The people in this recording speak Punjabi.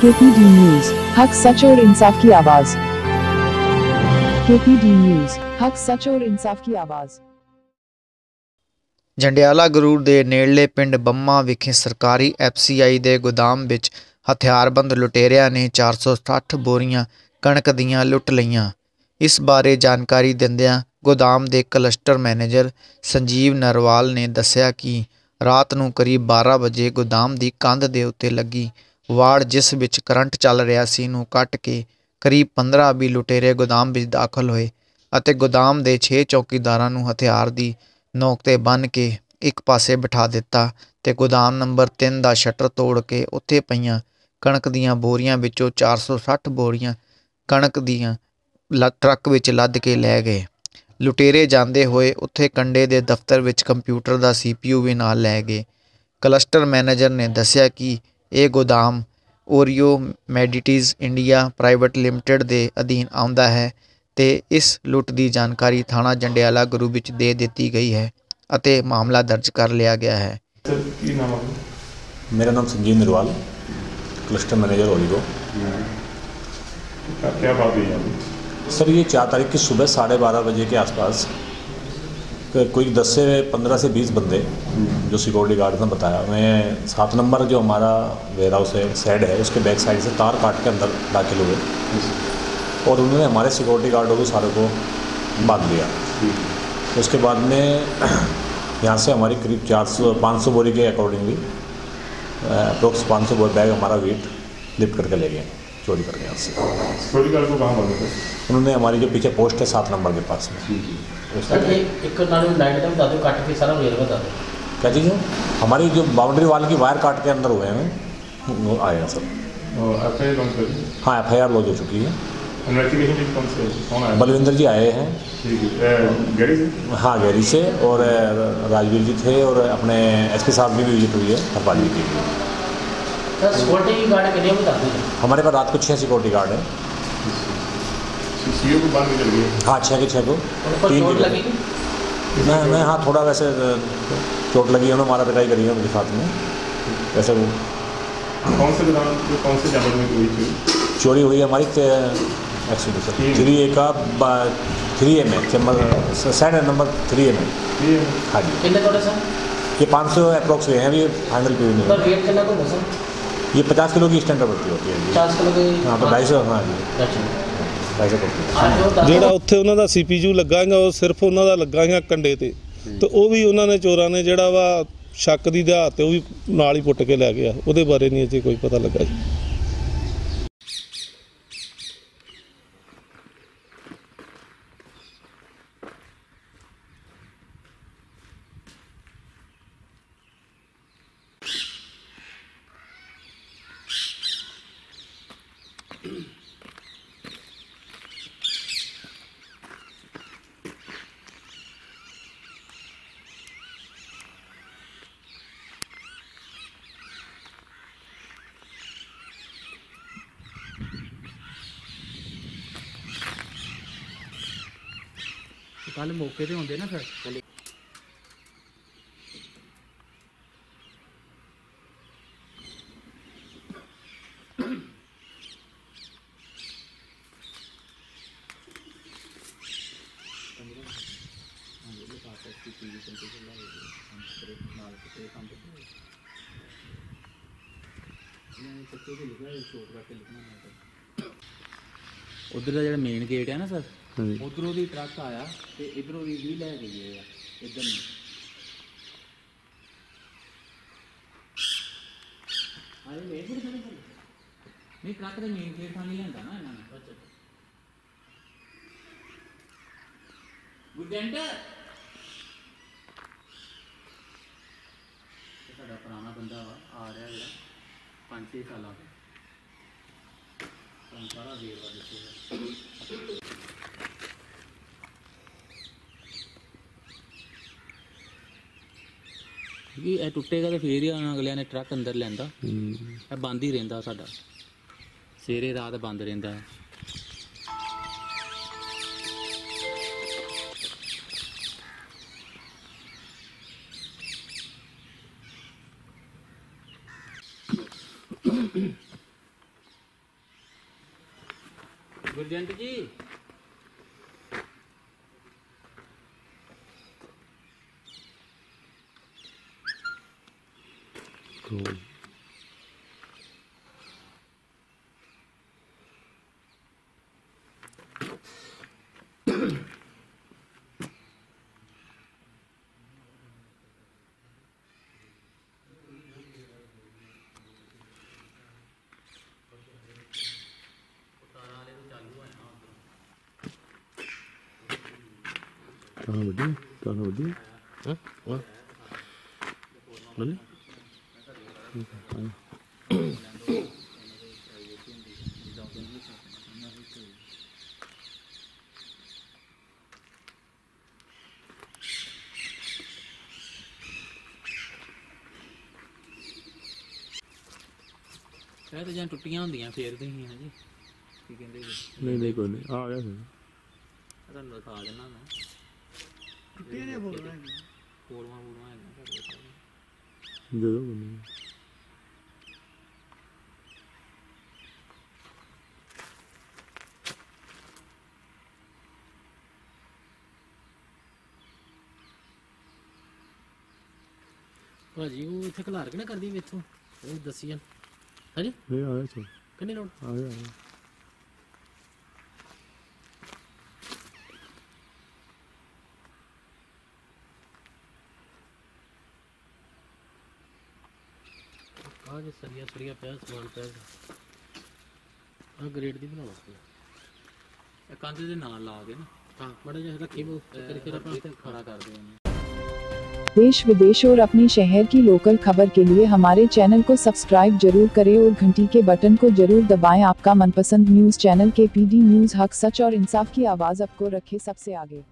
केपीडी न्यूज हक सच और इंसाफ की आवाज केपीडी न्यूज हक सच और इंसाफ की आवाज ਜੰਡਿਆਲਾ ਗੁਰੂ ਦੇ ਨੇੜਲੇ ਪਿੰਡ ਬੰਮਾ ਵਿਖੇ ਸਰਕਾਰੀ ਐਫਸੀਆਈ ਦੇ ਗੋਦਾਮ ਵਿੱਚ ਹਥਿਆਰਬੰਦ ਲੁਟੇਰਿਆਂ ਨੇ 460 ਬੋਰੀਆਂ ਕਣਕ ਦੀਆਂ ਲੁੱਟ ਲਈਆਂ ਇਸ ਬਾਰੇ ਜਾਣਕਾਰੀ ਦਿੰਦਿਆਂ ਗੋਦਾਮ ਦੇ ਕਲਸਟਰ ਮੈਨੇਜਰ ਸੰਜੀਵ ਨਰਵਾਲ ਨੇ ਦੱਸਿਆ ਕਿ ਰਾਤ ਨੂੰ ਕਰੀਬ 12 ਵਜੇ ਗੋਦਾਮ ਦੀ ਕੰਧ ਦੇ ਉੱਤੇ ਲੱਗੀ ਵਾੜ ਜਿਸ ਵਿੱਚ ਕਰੰਟ ਚੱਲ ਰਿਹਾ ਸੀ ਨੂੰ ਕੱਟ ਕੇ ਕਰੀਬ 15 ਵੀ ਲੁਟੇਰੇ ਗੋਦਾਮ ਵਿੱਚ ਦਾਖਲ ਹੋਏ ਅਤੇ ਗੋਦਾਮ ਦੇ 6 ਚੌਕੀਦਾਰਾਂ ਨੂੰ ਹਥਿਆਰ ਦੀ ਨੋਕ ਤੇ ਬੰਨ੍ਹ ਕੇ ਇੱਕ ਪਾਸੇ ਬਿਠਾ ਦਿੱਤਾ ਤੇ ਗੋਦਾਮ ਨੰਬਰ 3 ਦਾ ਸ਼ਟਰ ਤੋੜ ਕੇ ਉੱਥੇ ਪਈਆਂ ਕਣਕ ਦੀਆਂ ਬੋਰੀਆਂ ਵਿੱਚੋਂ 460 ਬੋਰੀਆਂ ਕਣਕ ਦੀਆਂ ਲ- ਟਰੱਕ ਵਿੱਚ ਲੱਦ ਕੇ ਲੈ ਗਏ। ਲੁਟੇਰੇ ਜਾਂਦੇ ਹੋਏ ਉੱਥੇ ਕੰਡੇ ਦੇ ਦਫ਼ਤਰ ਵਿੱਚ ਕੰਪਿਊਟਰ ਦਾ ਸੀਪੀਯੂ ਵੀ ਨਾਲ ਲੈ ਗਏ। ਕਲਸਟਰ ਮੈਨੇਜਰ ਨੇ ਦੱਸਿਆ ਕਿ ਇਹ ਗੋਦਾਮ Oreo Medities India private limited ਦੇ ਅਧੀਨ ਆਉਂਦਾ ਹੈ ਤੇ ਇਸ ਲੁੱਟ ਦੀ ਜਾਣਕਾਰੀ ਥਾਣਾ ਜੰਡਿਆਲਾ ਗੁਰੂ ਵਿੱਚ ਦੇ ਦਿੱਤੀ ਗਈ ਹੈ ਅਤੇ ਮਾਮਲਾ ਦਰਜ ਕਰ ਲਿਆ ਗਿਆ ਹੈ ਸਰ ਕੀ ਨਾਮ ਹੈ मेरा नाम Sanjeev Nirwal cluster manager Origo क्या क्या बात हुई अभी सर ये चार तारीख की सुबह साढ़े बारह बजे के आसपास क- कोई दस से पंद्रह से बीस बंदे जो सिक्योरिटी गार्ड ने बताया। उन्हें सात नंबर जो हमारा वेयर हाउस है सेड है, उसके बैक साइड से तार काट के अंदर दाखिल हुए। और उन्होंने हमारे सिक्योरिटी गार्डों को, सारों को बाँध दिया उसके बाद में यहाँ से हमारी करीब चार सौ, पाँच सौ बोरी के अकॉर्डिंगली अप्रोक्स पाँच सौ बैग हमारा वेट लिफ्ट करके ले गए। चोरी कर गया उससे चोरी कर उन्होंने हमारी जो पीछे पोस्ट है सात नंबर के पास में। क्या चीज़ है? हमारी जो बाउंड्री वाल की वायर काट के अंदर हुए हैं वो हैं सर हाँ? एफ़ आई आर लॉज हो चुकी है। बलविंदर जी आए हैं। हाँ गैरी से। और राजवीर जी थे और अपने एस पी साहब भी विज़िट हुई है हरपाल जी की। हमारे पास रात को छः सिक्योरिटी गार्ड है। हाँ। छः के छः को। तीन चोट लगी? मैं मैं हाँ थोड़ा वैसे चोट लगी है उन्होंने मारा पिटाई करी है मेरे साथ में। वैसे वो कौन से कौन से जानवर में हुई थी चोरी हुई है हमारी एक्चुअली सर थ्री ए का थ्री ए में चैम्बर है नंबर थ्री ए में। हाँ जी। कितने ये पाँच सौ अप्रोक्स हुए हैं अभी फाइनल पे हुई नहीं। weight ਕਿੰਨਾ ਕੁ ਹੁੰਦਾ ਸਰ ये पचास किलो की स्टैंडर्ड भर्ती होती है जी 50 ਕਿਲੋ ਦੇ हाँ तो ढाई सौ हाँ जी ਅੱਛਾ ढाई सौ पड़ती है ਆ ਜੋ ਦੱਸ ਜਿਹੜਾ ਉੱਥੇ ਉਹਨਾਂ ਦਾ ਸੀਪੀਯੂ ਲੱਗਾ ਹੈਗਾ ਉਹ ਸਿਰਫ ਉਹਨਾਂ ਦਾ ਲੱਗਾ ਹੈਗਾ ਕੰਡੇ ਤੇ ਤੇ ਉਹ ਵੀ ਉਹਨਾਂ ਨੇ ਚੋਰਾਂ ਨੇ ਜਿਹੜਾ ਵਾ ਸ਼ੱਕ ਦੀ ਆਧਾਰ ਤੇ ਉਹ ਵੀ ਨਾਲ ਹੀ ਪੁੱਟ ਕੇ ਲੈ ਗਿਆ ਉਹਦੇ ਬਾਰੇ ਨਹੀਂ ਅਜੇ ਕੋਈ ਪਤਾ ਲੱਗਾ ਜੀ ਕੱਲ ਮੌਕੇ ਤੇ ਹੁੰਦੇ ਨਾ ਸਰ ਉਧਰ ਦਾ ਜਿਹੜਾ ਮੇਨ ਗੇਟ ਹੈ ਨਾ ਸਰ? ਉਧਰੋਂ ਦੀ ਟਰੱਕ ਆਇਆ ਤੇ ਇਧਰੋਂ ਦੀ ਵੀ ਲੈ ਗਈ ਹੈ ਇਧਰ ਨੂੰ। ਆਏ ਮੇਨ ਗੇਟ ਖੜੇ ਨਹੀਂ, ਟਰੱਕ ਦੇ ਮੇਨ ਗੇਟ ਥਾਂ ਨਹੀਂ ਲੈਂਦਾ ਨਾ ਇਹਨਾਂ ਨੇ। ਅੱਛਾ ਗੁੱਡੈਂਟ ਸਾਡਾ ਪੁਰਾਣਾ ਬੰਦਾ ਵਾ, ਆ ਰਿਹਾ ਜਿਹੜਾ 5-6 ਸਾਲਾਂ ਤੋਂ। ਤੁਹਾਨੂੰ ਸਾਰਾ ਵੇਰਵਾ ਦਿੱਤਾ ਕਿ ਇਹ ਟੁੱਟੇਗਾ ਤੇ ਫੇਰ ਹੀ ਉਹਨਾਂ ਅਗਲਿਆਂ ਨੇ ਟਰੱਕ ਅੰਦਰ ਲੈਂਦਾ। ਇਹ ਬੰਦ ਹੀ ਰਹਿੰਦਾ ਸਾਡਾ। ਸਵੇਰੇ ਰਾਤ ਬੰਦ ਰਹਿੰਦਾ ਹੈ ਗੁਰਜੰਟ ਜੀ ਕਹਾਂ ਵੱਡੀ ਕਹਾਂ ਵੱਡੀ ਹਾਂ ਵਾਹ ਬੋਲੇ ਇਹ ਤਾਂ ਜਾਂ ਟੁੱਟੀਆਂ ਹੁੰਦੀਆਂ ਫੇਰ ਦੇ ਹੀ ਆ ਜੀ। ਕੀ ਕਹਿੰਦੇ ਜੀ? ਨਹੀਂ ਨਹੀਂ ਕੋਈ ਨਹੀਂ। ਆ ਗਿਆ ਫਿਰ। ਇਹ ਤੁਹਾਨੂੰ ਦਿਖਾ ਦਿੰਦਾ ਮੈਂ। ਟੁੱਟੀਆਂ ਨੇ ਬੋਲਣਾ ਫੋੜਵਾ ਫੋੜਵਾ ਹੈਗਾ ਸਾਡੇ ਕੋਲ। ਦੇ ਦੋ ਕੋਈ ਨਹੀਂ ਭਾਜੀ ਉਹ ਇੱਥੇ ਖਲਾਰ ਕੇ ਨਾ ਕਰਦੀ ਵਿੱਚੋਂ ਉਹ ਦੱਸੀ ਜਾਣ। ਹਾਂਜੀ? ਨਹੀਂ ਆ ਗਿਆ ਚਲ ਕਿੰਨੇ ਲੋੜ? ਆ ਗਿਆ ਆ ਗਿਆ ਆ ਜੇ ਸਰੀਆ ਸਰੀਆ ਪਿਆ ਸਮਾਨ ਪਿਆ ਆ ਗ੍ਰੇਡ ਦੀ ਬਣਾਉਣਾ ਸੀ ਇਹ ਕੰਧ ਦੇ ਨਾਲ ਲਾ ਕੇ ਨਾ ਹਾਂ ਬੜਾ ਜਿਹਾ ਰੱਖੀ ਬੋ ਚੱਕਰ ਫਿਰ ਆਪਾਂ ਇੱਥੇ ਖੜਾ ਕਰ ਦਿਓ देश विदेश और अपनी शहर की लोकल खबर के लिए हमारे चैनल को सब्सक्राइब जरूर करें और घंटी के बटन को जरूर दबाएं आपका मनपसंद न्यूज चैनल के पीडी न्यूज हक सच और इंसाफ की आवाज आपको रखे सबसे आगे